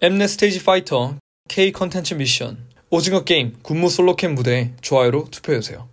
엠넷 스테이지 파이터 K 컨텐츠 미션 오징어 게임 군무 솔로캠 무대에 좋아요로 투표해주세요.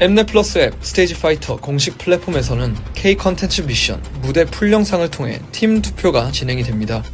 엠넷 플러스 앱 스테이지 파이터 공식 플랫폼에서는 K 컨텐츠 미션 무대 full 영상을 통해 팀 투표가 진행이 됩니다.